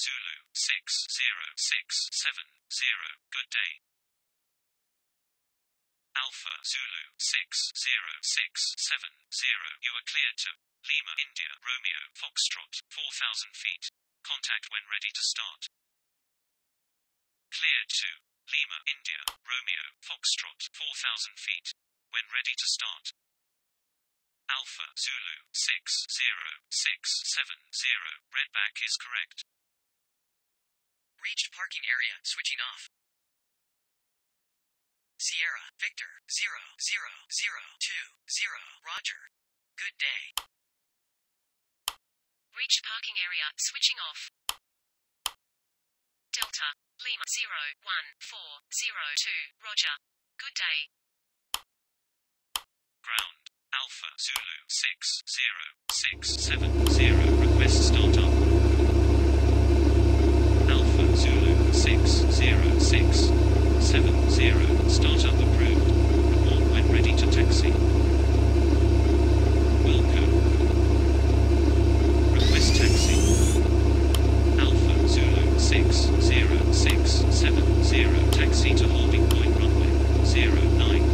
Zulu 60670. Good day. Alpha Zulu 60670. You are cleared to Lima, India, Romeo, Foxtrot, 4000 feet. Contact when ready to start. Cleared to Lima, India, Romeo, Foxtrot, 4000 feet. When ready to start. Alpha Zulu 60670. Readback is correct. Reached parking area, switching off. Sierra, Victor, 0, 0, 0, 2, 0, Roger. Good day. Reached parking area, switching off. Delta, Lima 0, 1, 4, 0, 2, Roger. Good day. Ground. Alpha Zulu 60670. Request startup. Alpha Zulu 60670. Startup approved. Report when ready to taxi. Welcome. Request taxi. Alpha Zulu 60670. Taxi to holding point runway 09.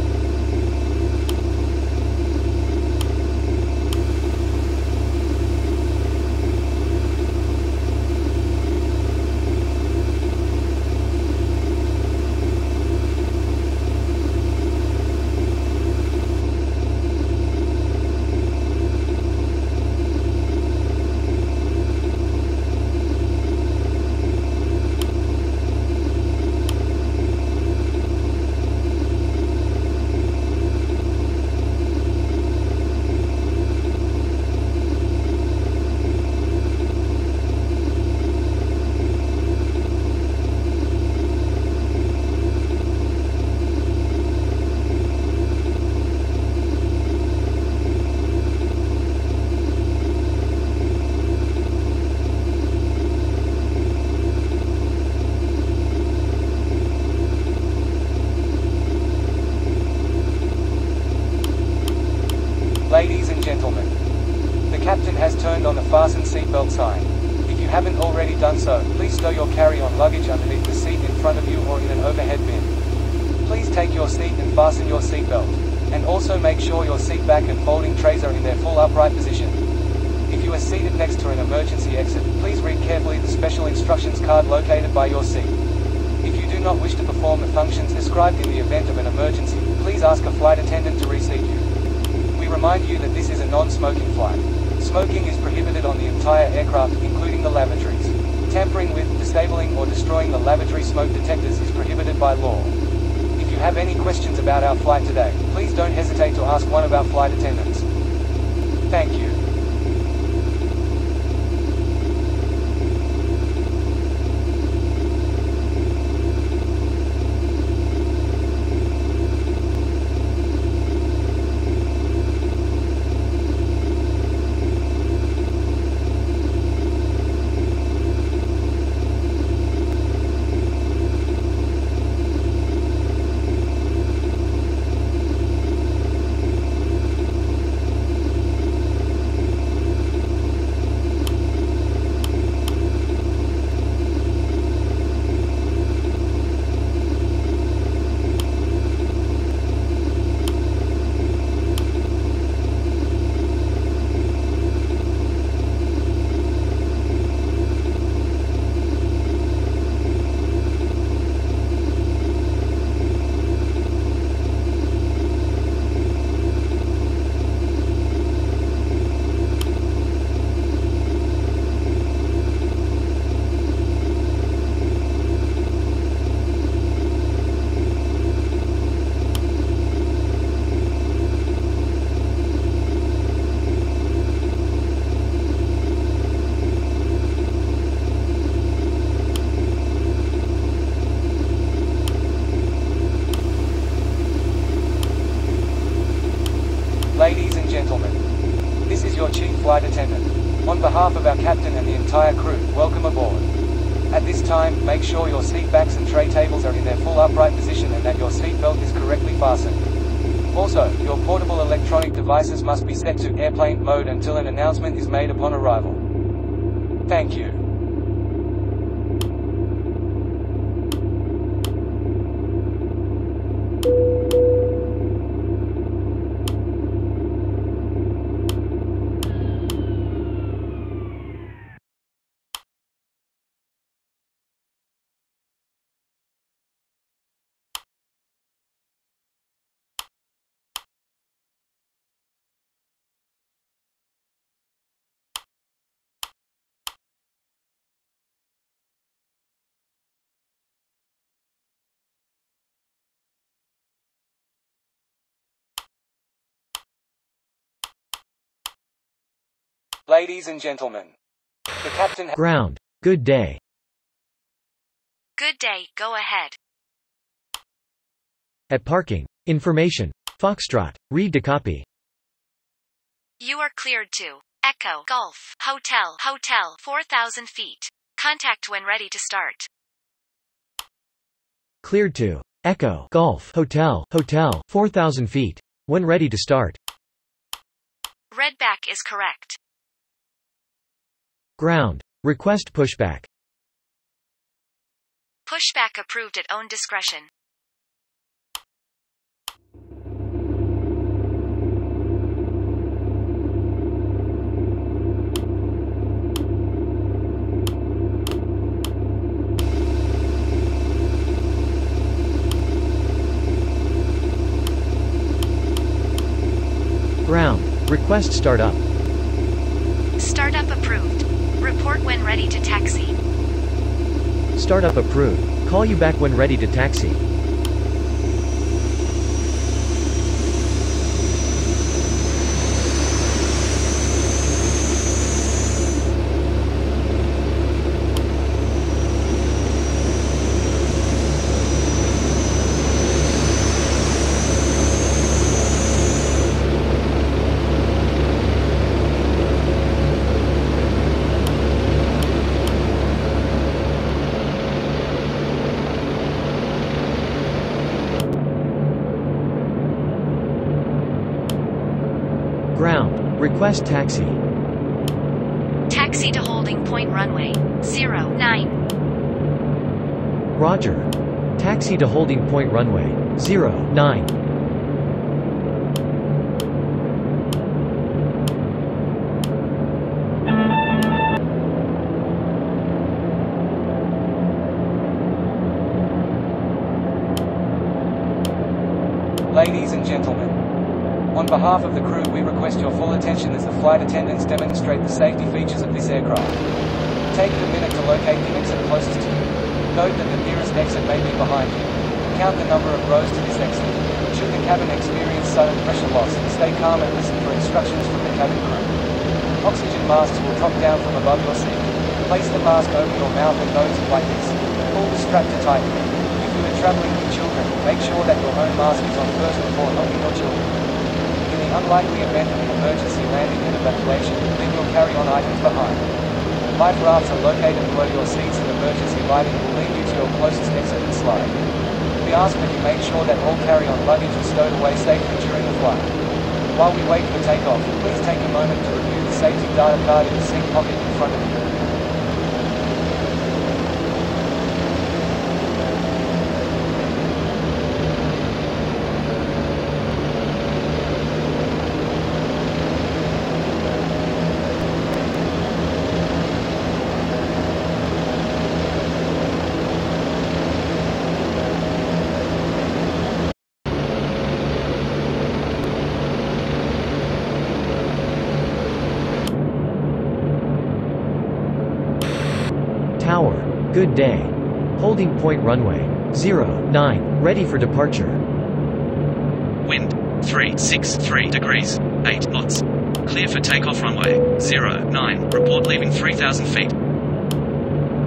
Ladies and gentlemen, the captain has turned on the fasten seatbelt sign. If you haven't already done so, please stow your carry-on luggage underneath the seat in front of you or in an overhead bin. Please take your seat and fasten your seatbelt. And also make sure your seat back and folding trays are in their full upright position. If you are seated next to an emergency exit, please read carefully the special instructions card located by your seat. If you do not wish to perform the functions described in the event of an emergency, please ask a flight attendant to reseat you. We remind you that this is a non-smoking flight. Smoking is prohibited on the entire aircraft, including the lavatories. Tampering with, disabling or destroying the lavatory smoke detectors is prohibited by law. If you have any questions about our flight today, please don't hesitate to ask one of our flight attendants. Thank you. Ladies and gentlemen, this is your chief flight attendant. On behalf of our captain and the entire crew, welcome aboard. At this time, make sure your seat backs and tray tables are in their full upright position and that your seat belt is correctly fastened. Also, your portable electronic devices must be set to airplane mode until an announcement is made upon arrival. Thank you. Ladies and gentlemen, the captain. Ground. Good day. Good day, go ahead. At parking. Information. Foxtrot. Read to copy. You are cleared to Echo Golf Hotel Hotel 4000 feet. Contact when ready to start. Cleared to Echo Golf Hotel Hotel 4000 feet. When ready to start. Readback is correct. Ground. Request pushback. Pushback approved at own discretion. Ground. Request startup. Startup approved. Report when ready to taxi. Startup approved. Call you back when ready to taxi. Ground. Request taxi. Taxi to holding point runway 09. Roger. Taxi to holding point runway 09. Behalf of the crew, we request your full attention as the flight attendants demonstrate the safety features of this aircraft. Take a minute to locate the exit closest to you. Note that the nearest exit may be behind you. Count the number of rows to this exit. Should the cabin experience sudden pressure loss, stay calm and listen for instructions from the cabin crew. Oxygen masks will drop down from above your seat. Place the mask over your mouth and nose like this. Pull the strap to tighten. If you are traveling with children, make sure that your own mask is on first before helping your children. The unlikely event of an emergency landing and evacuation, leave your carry-on items behind. Life rafts are located below your seats and emergency lighting will lead you to your closest exit and slide. We ask that you make sure that all carry-on luggage is stowed away safely during the flight. While we wait for takeoff, please take a moment to review the safety data card in the seat pocket in front of you. Good day. Holding point runway. 0, 9, ready for departure. Wind, 363 degrees, 8 knots. Clear for takeoff runway, 0, 9, report leaving 3,000 feet.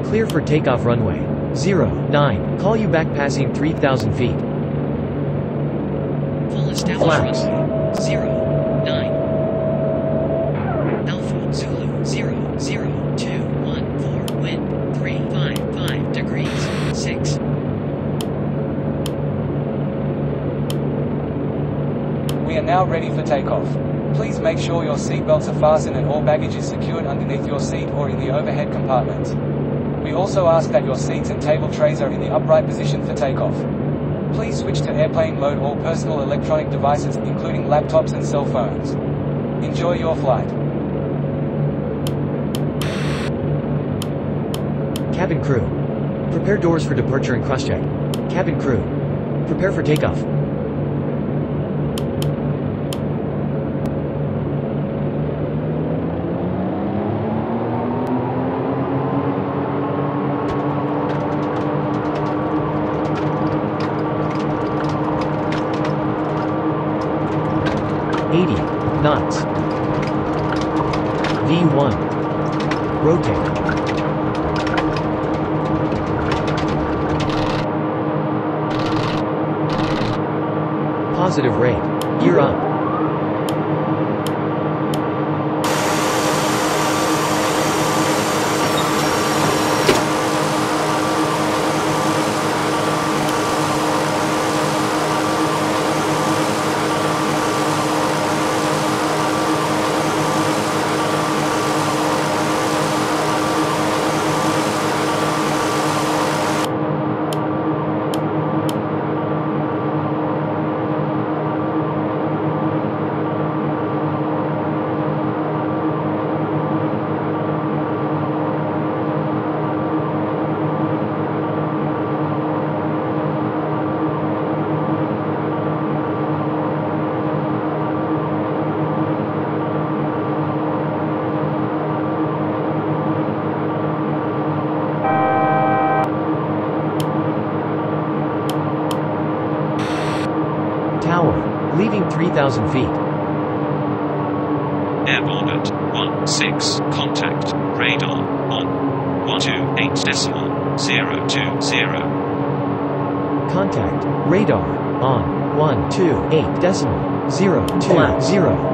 Clear for takeoff runway, 0, 9, call you back passing 3,000 feet. Full established runway, 0, six. We are now ready for takeoff. Please make sure your seatbelts are fastened and all baggage is secured underneath your seat or in the overhead compartment. We also ask that your seats and table trays are in the upright position for takeoff. Please switch to airplane mode all personal electronic devices, including laptops and cell phones. Enjoy your flight. Cabin crew. Prepare doors for departure and crosscheck. Cabin crew. Prepare for takeoff. 2,000 feet. Air orbit 1-6, contact, radar, on, 128 decimal, zero two zero. Contact, radar, on, 128 decimal, zero two zero.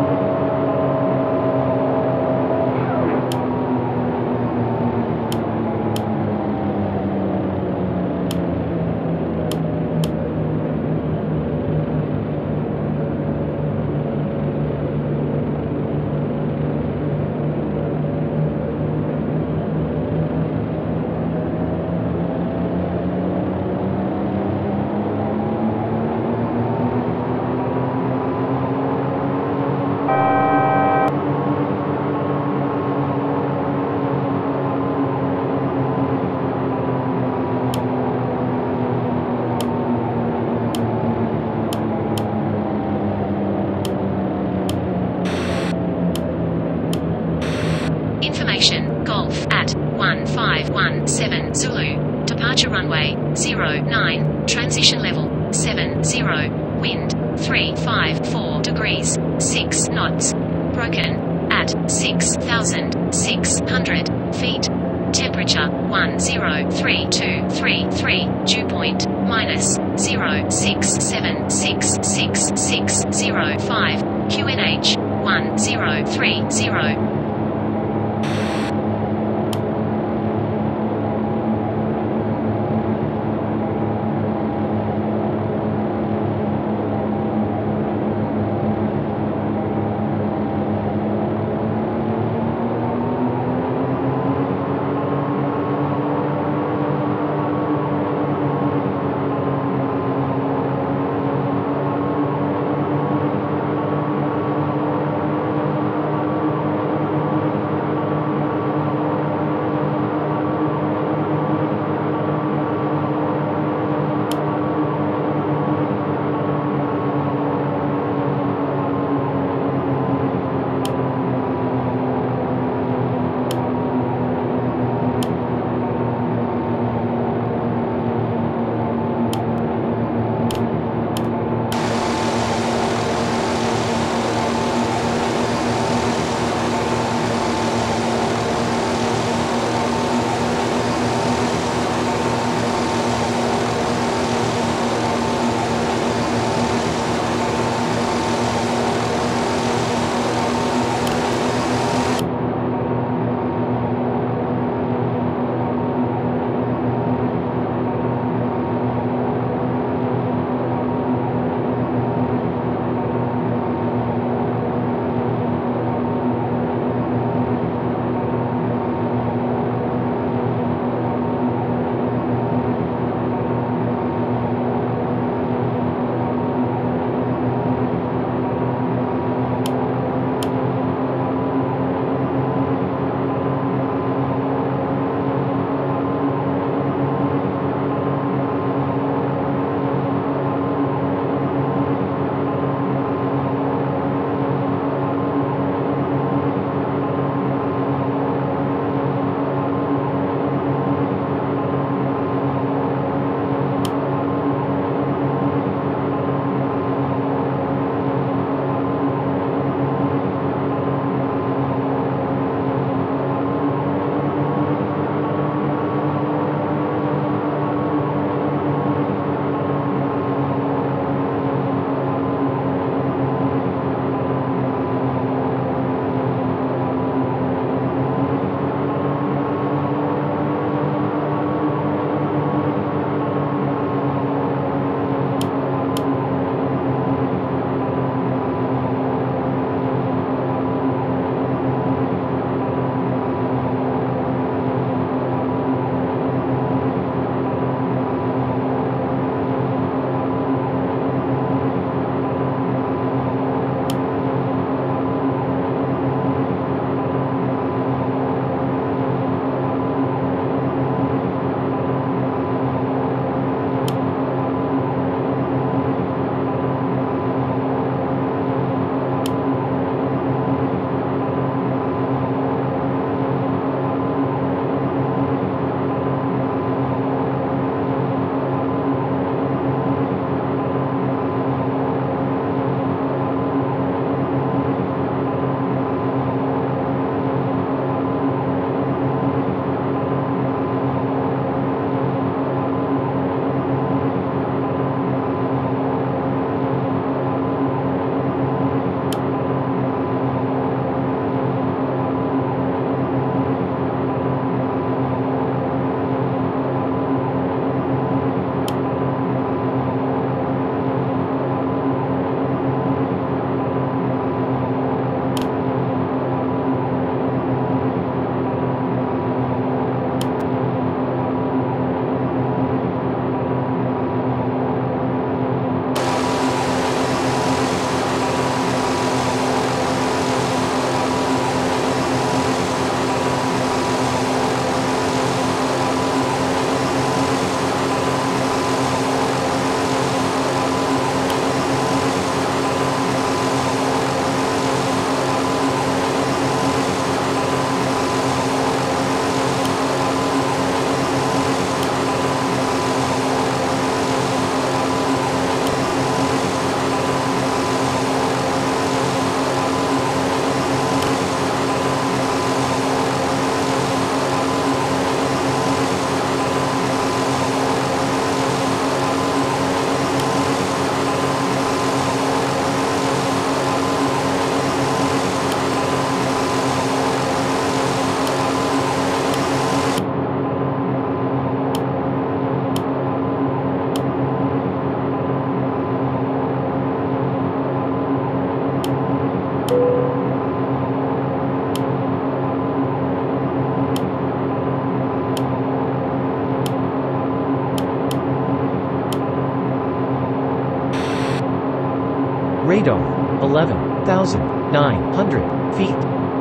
11,900 feet.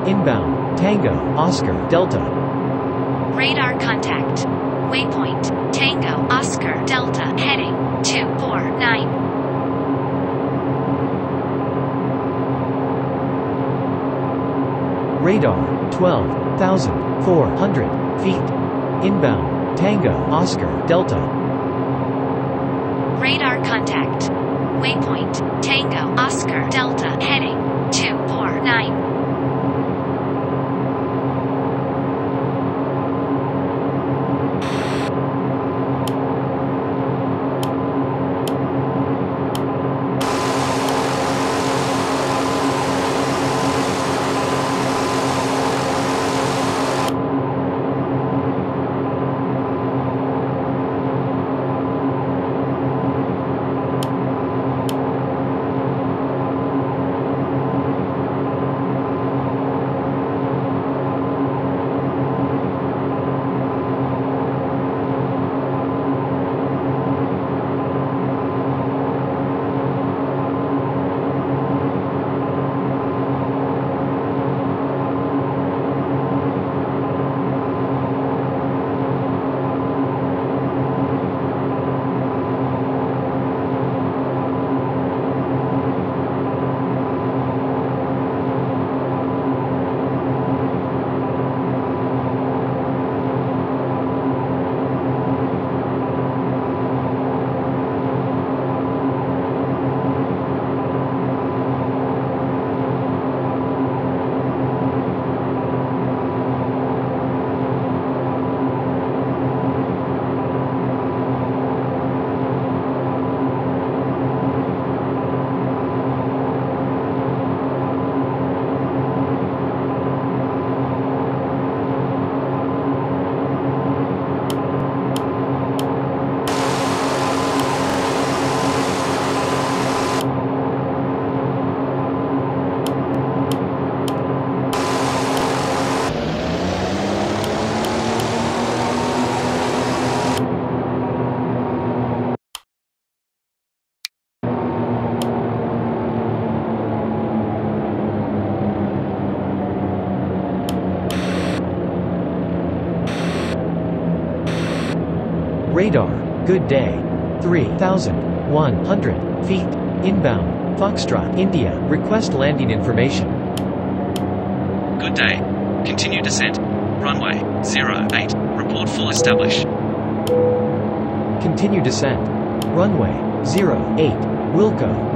Inbound. Tango. Oscar. Delta. Radar contact. Waypoint. Tango. Oscar. Delta. Heading. 249. Radar. 12,400 feet. Inbound. Tango. Oscar. Delta. Radar contact. Waypoint. Tango. Oscar. Delta. Heading. 249. Good day. 3,100 feet. Inbound. Foxtrot, India. Request landing information. Good day. Continue descent. Runway 08. Report full establish. Continue descent. Runway 08. Wilco.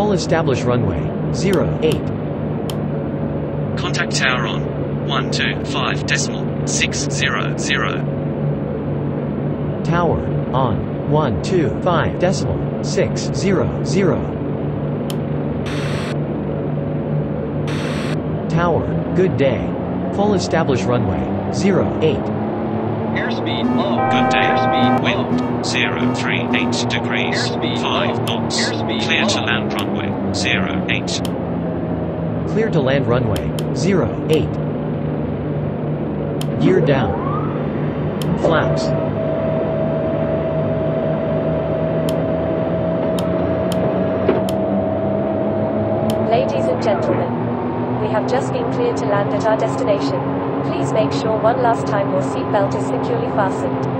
Full establish runway. 0, 08. Contact tower on. 125 decimal 600. Tower. On. 1, 2, 5 decimal. 6, 0, 0. Tower. Good day. Full establish runway. 0, 08. Airspeed low. Good day. Airspeed low. Wind 038 degrees. Airspeed 5 low. knots. Airspeed Clear to land runway 08. Clear to land runway. 08. Gear down. Flaps. Ladies and gentlemen, we have just been cleared to land at our destination. Please make sure one last time your seatbelt is securely fastened.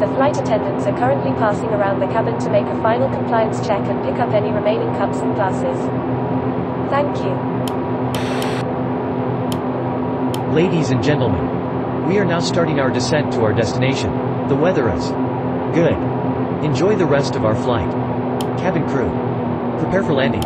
The flight attendants are currently passing around the cabin to make a final compliance check and pick up any remaining cups and glasses. Thank you. Ladies and gentlemen, we are now starting our descent to our destination. The weather is good. Enjoy the rest of our flight. Cabin crew, prepare for landing.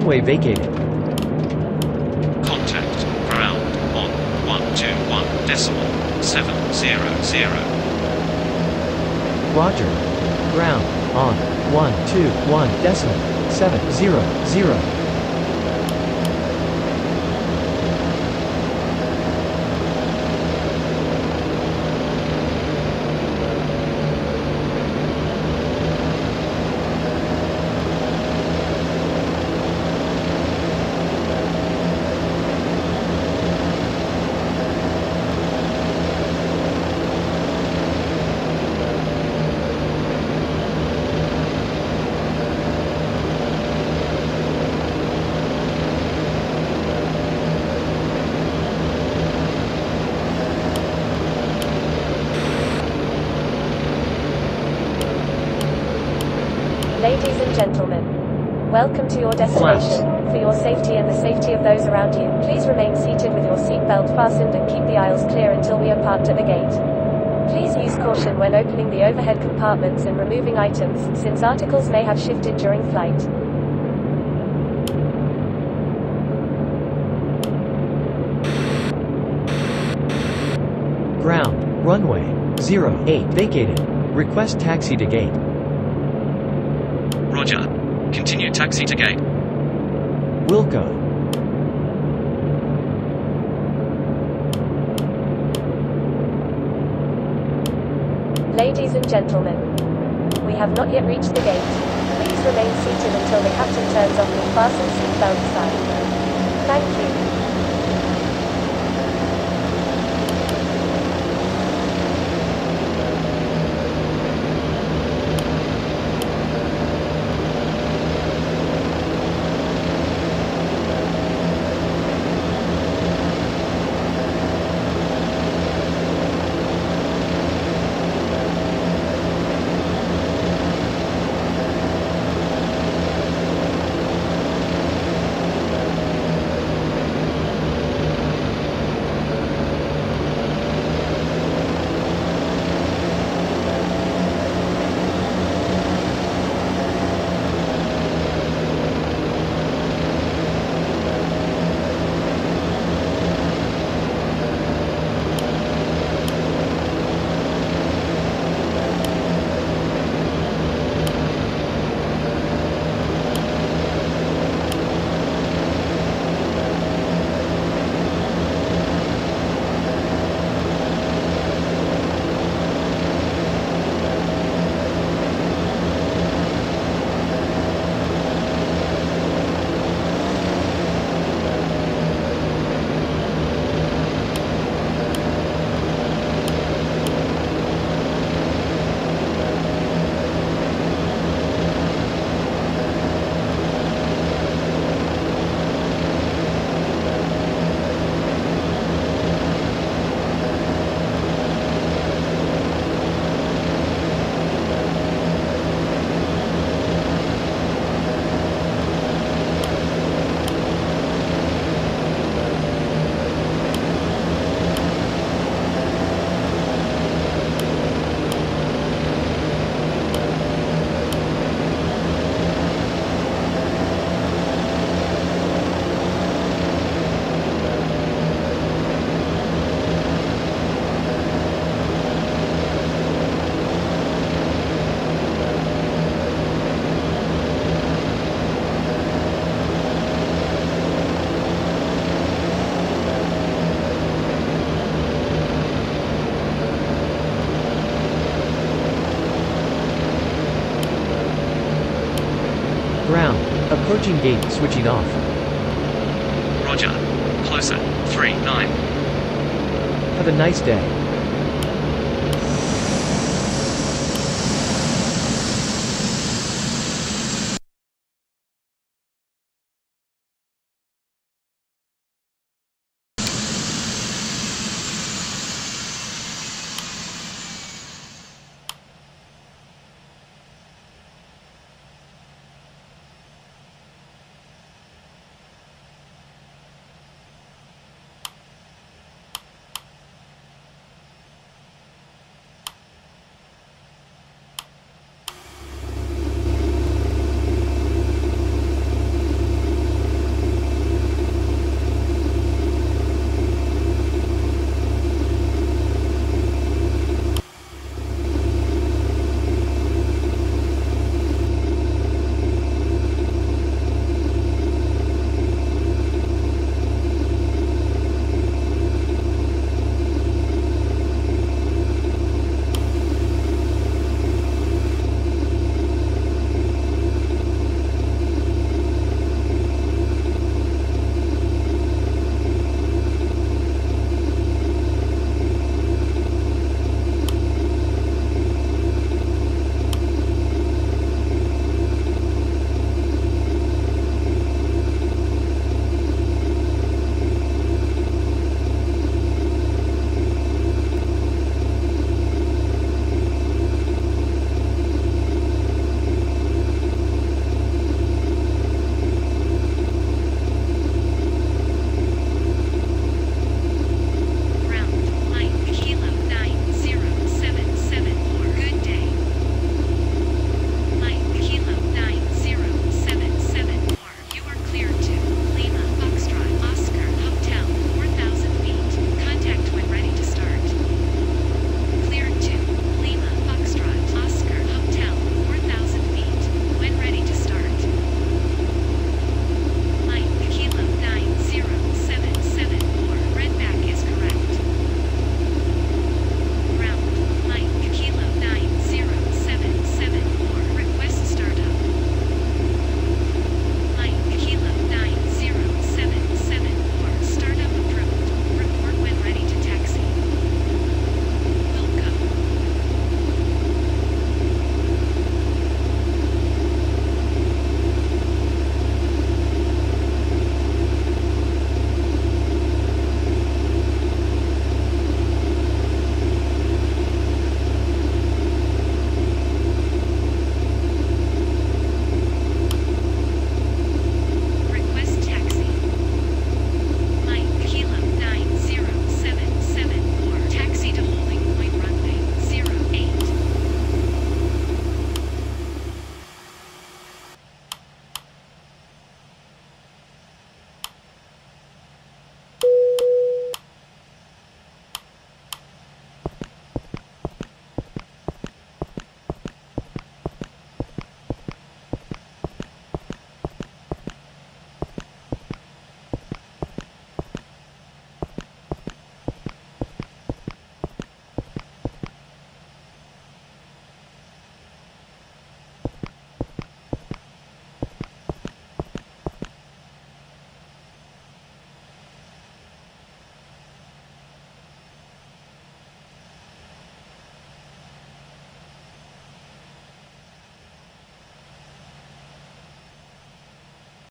Runway vacated. Contact. Ground. On. 121 decimal. 700. Roger. Ground. On. 121 decimal. 700. Ladies and gentlemen, welcome to your destination. For your safety and the safety of those around you, please remain seated with your seatbelt fastened and keep the aisles clear until we are parked at the gate. Please use caution when opening the overhead compartments and removing items, since articles may have shifted during flight. Ground. Runway. 08 vacated. Request taxi to gate. Roger. Continue taxi to gate. Wilco. Ladies and gentlemen, we have not yet reached the gate. Please remain seated until the captain turns off the fasten seatbelt sign. Thank you. Approaching gate, switching off. Roger. Closer. 3 9. Have a nice day.